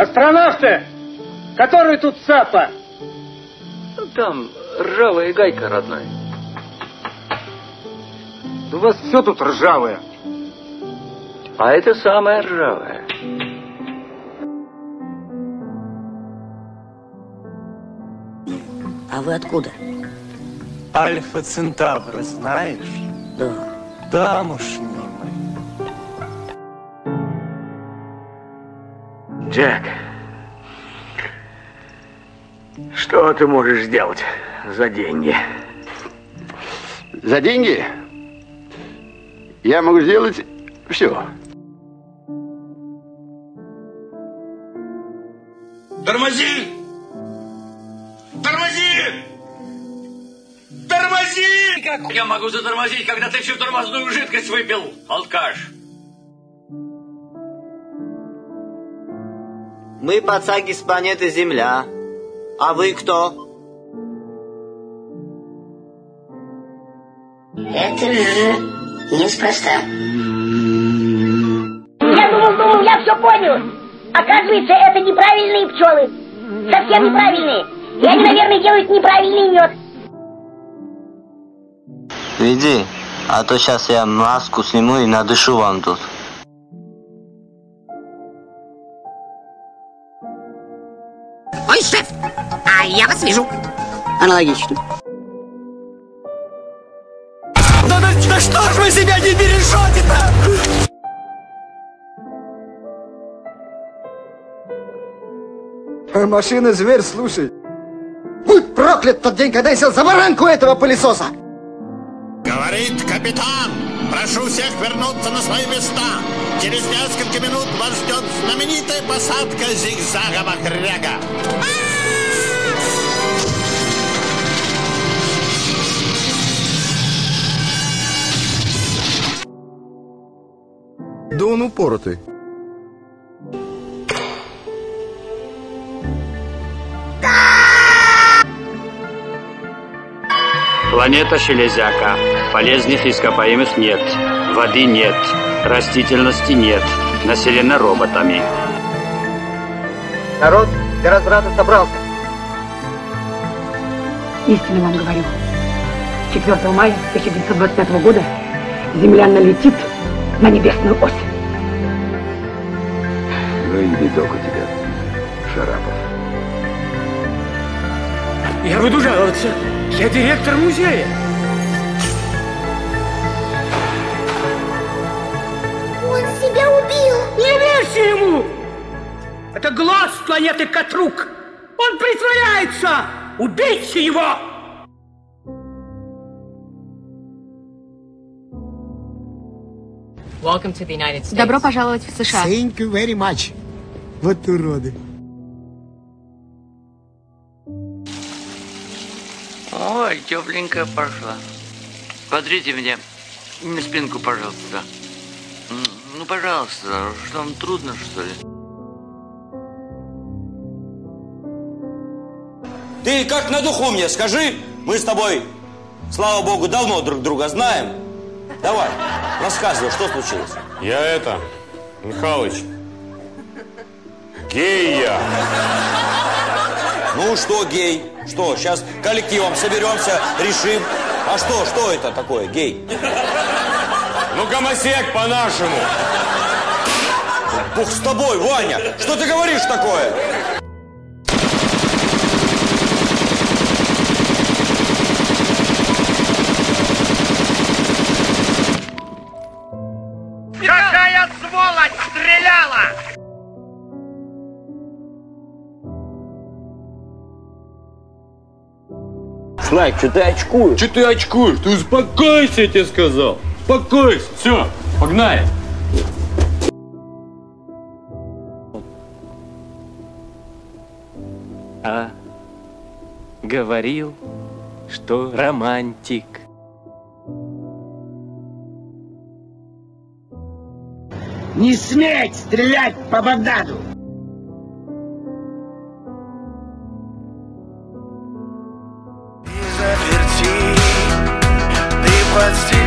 Астронавты! Который тут ЦАПа? Там ржавая гайка, родной. У вас все тут ржавое. А это самое ржавое. А вы откуда? Альфа Центавра, знаешь? Да. Тамошний Джек, что ты можешь сделать за деньги? За деньги я могу сделать все. Тормози! Тормози! Тормози! Как я могу затормозить, когда ты всю тормозную жидкость выпил, алкаш? Мы пацаки с планеты Земля. А вы кто? Это же неспроста. Я думал, думал, я все понял. Оказывается, это неправильные пчелы. Совсем неправильные. И они, наверное, делают неправильный мед. Веди, а то сейчас я маску сниму и надышу вам тут. А я вас вижу. Аналогично. Да, да, да что ж вы себя не бережете-то? Машина зверь, слушай. Будь проклят тот день, когда я сел за баранку этого пылесоса. Говорит капитан, прошу всех вернуться на свои места. Через несколько минут вас ждет знаменитая посадка зигзагова хряга. Да он упоротый. Планета Шелезяка. Полезных ископаемых нет. Воды нет. Растительности нет. Населена роботами. Народ для разврата собрался. Истинно вам говорю. 4 мая 1925 года Земля налетит на небесную ось. Ну и видок у тебя, Шарапов. Я буду жаловаться. Я директор музея. Он себя убил. Не верьте ему! Это глаз планеты Катрук. Он притворяется! Убейте его! Добро пожаловать в США. Thank you very much. Вот уроды. Ой, тепленькая пошла. Смотрите мне на спинку, пожалуйста. Ну, пожалуйста, что вам трудно, что ли? Ты как на духу мне скажи, мы с тобой, слава богу, давно друг друга знаем. Давай, рассказывай, что случилось. Я это, Михалыч, гей я. Ну что, гей? Что, сейчас коллективом соберемся, решим. А что, что это такое, гей? Ну, гомосек по-нашему. Бог с тобой, Ваня! Что ты говоришь такое? Слайк, что ты очкуешь? Че ты очкуешь? Ты успокойся, я тебе сказал. Успокойся. Все, погнали. А говорил, что романтик. Не сметь стрелять по Багдаду! what's